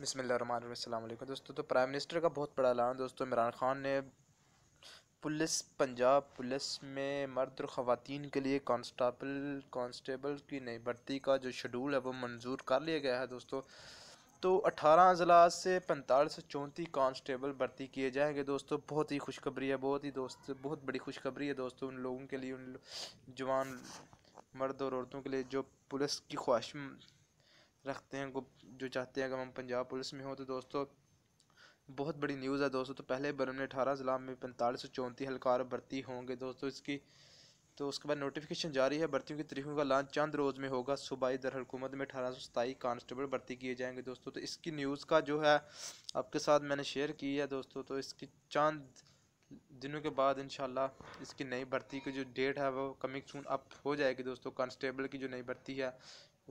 بسم اللہ الرحمن الرحیم، السلام علیکم۔ دوستو، تو پرائم منسٹر کا بہت بڑا اعلان دوستو، عمران خان نے پولیس، پنجاب پولیس میں مرد اور خواتین کے لیے کانسٹیبل کانسٹیبل کی نئی بھرتی کا جو شیڈول ہے وہ منظور کر لیا گیا ہے دوستو۔ تو اٹھارہ اضلاع سے پینتالیس سے چونتی کانسٹیبل بھرتی کیے جائیں گے دوستو۔ بہت ہی خوشخبری ہے، بہت ہی دوست، بہت بڑی خوشخبری ہے دوستو ان لوگوں کے لیے، ان جوان مرد اور عورتوں کے لیے جو پولیس کی خواہش رکھتے ہیں جو چاہتے ہیں کہ ہم پنجاب پولیس میں ہوں تو دوستو، بہت بڑی نیوز ہے دوستو۔ تو پہلے برم نے اٹھارہ ضلع میں پینتالیس سو چونتی ہلکار بھرتی ہوں گے دوستو۔ اس کی تو اس کے بعد نوٹیفیکیشن جاری ہے۔ بھرتیوں کی تاریخوں کا لانچ چند روز میں ہوگا۔ صوبائی در حکومت میں اٹھارہ سو ستائی کانسٹیبل بھرتی کیے جائیں گے دوستو۔ تو اس کی نیوز کا جو ہے، آپ کے ساتھ میں نے شیئر کی ہے دوستو۔ تو اس کی چاند دنوں کے بعد انشاءاللہ اس کی نئی بھرتی کی جو ڈیٹ ہے، وہ کمنگ سون اپ ہو جائے گی دوستو۔ کانسٹیبل کی جو نئی بھرتی ہے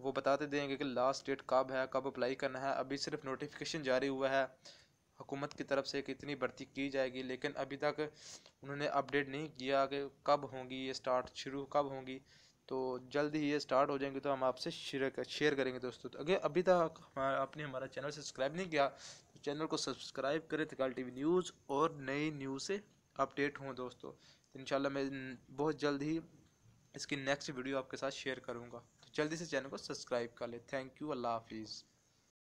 وہ بتاتے دیں گے کہ لاسٹ ڈیٹ کب ہے، کب اپلائی کرنا ہے۔ ابھی صرف نوٹیفیکیشن جاری ہوا ہے۔ حکومت کی طرف سے کہ اتنی بھرتی کی جائے گی، لیکن ابھی تک انہوں نے اپڈیٹ نہیں کیا کہ کب ہوں گی، یہ سٹارٹ شروع کب ہوں گی۔ تو جلد ہی یہ سٹارٹ ہو جائیں گے تو ہم آپ سے شیئر کریں گے دوستو۔ اگر ابھی تک آپ نے ہمارا چینل سبسکرائب نہیں کیا، تو چینل کو سبسکرائب کریں تکال ٹی وی نیوز اور نئی نیوز سے اپڈیٹ ہوں دوستو۔ انشاءاللہ میں بہت جلد ہی اس کی نیکسٹ ویڈیو آپ کے ساتھ شیئر کروں گا۔ جلدی سے چینل کو سبسکرائب کر لیں۔ تھینک یو اللہ حافظ۔